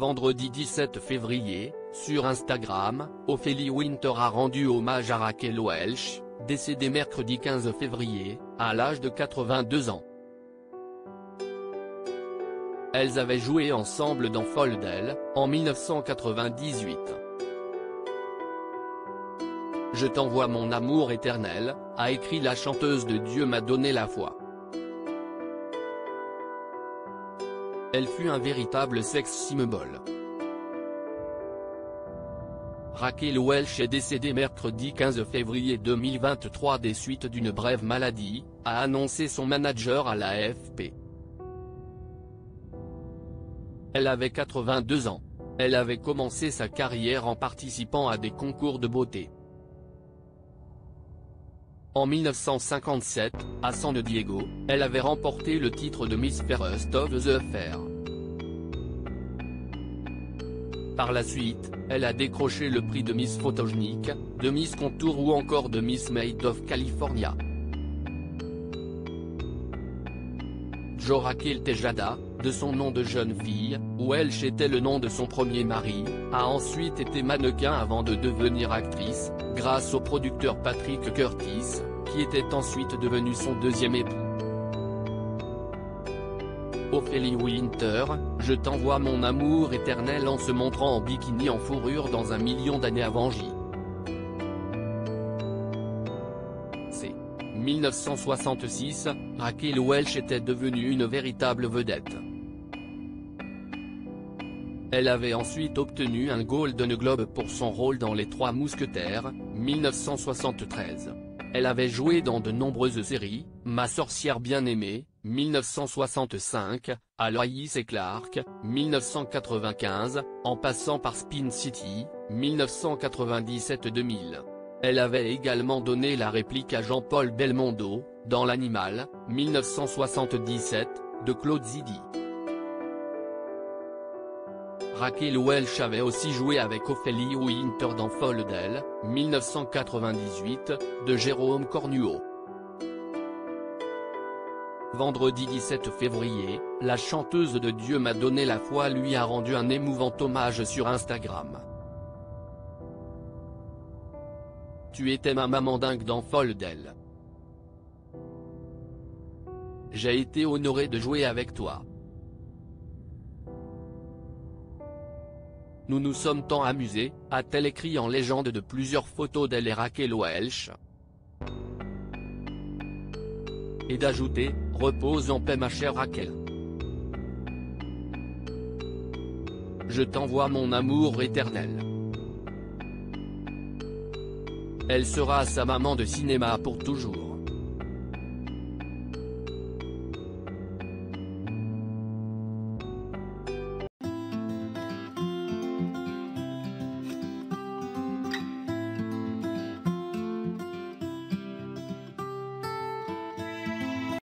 Vendredi 17 février, sur Instagram, Ophélie Winter a rendu hommage à Raquel Welch, décédée mercredi 15 février, à l'âge de 82 ans. Elles avaient joué ensemble dans Foldel, en 1998. Je t'envoie mon amour éternel, a écrit la chanteuse de Dieu m'a donné la foi. Elle fut un véritable sex symbol. Raquel Welch est décédée mercredi 15 février 2023 des suites d'une brève maladie, a annoncé son manager à l'AFP. Elle avait 82 ans. Elle avait commencé sa carrière en participant à des concours de beauté. En 1957, à San Diego, elle avait remporté le titre de Miss Fairest of the Fair. Par la suite, elle a décroché le prix de Miss Photogenic, de Miss Contour ou encore de Miss Maid of California. Jo Raquel Tejada, de son nom de jeune fille, Welch était le nom de son premier mari, a ensuite été mannequin avant de devenir actrice, grâce au producteur Patrick Curtis, qui était ensuite devenu son deuxième époux. Ophélie Winter, je t'envoie mon amour éternel en se montrant en bikini en fourrure dans un million d'années avant J. 1966, Raquel Welch était devenue une véritable vedette. Elle avait ensuite obtenu un Golden Globe pour son rôle dans Les Trois Mousquetaires, 1973. Elle avait joué dans de nombreuses séries, Ma sorcière bien-aimée, 1965, Aloïs et Clark, 1995, en passant par Spin City, 1997-2000. Elle avait également donné la réplique à Jean-Paul Belmondo, dans L'Animal, 1977, de Claude Zidi. Raquel Welch avait aussi joué avec Ophélie Winter dans Foldel, 1998, de Jérôme Cornuau. Vendredi 17 février, la chanteuse de Dieu m'a donné la foi lui a rendu un émouvant hommage sur Instagram. Tu étais ma maman dingue dans Foldel. J'ai été honoré de jouer avec toi. Nous nous sommes tant amusés, a-t-elle écrit en légende de plusieurs photos d'elle et Raquel Welch. Et d'ajouter, repose en paix ma chère Raquel. Je t'envoie mon amour éternel. Elle sera sa maman de cinéma pour toujours.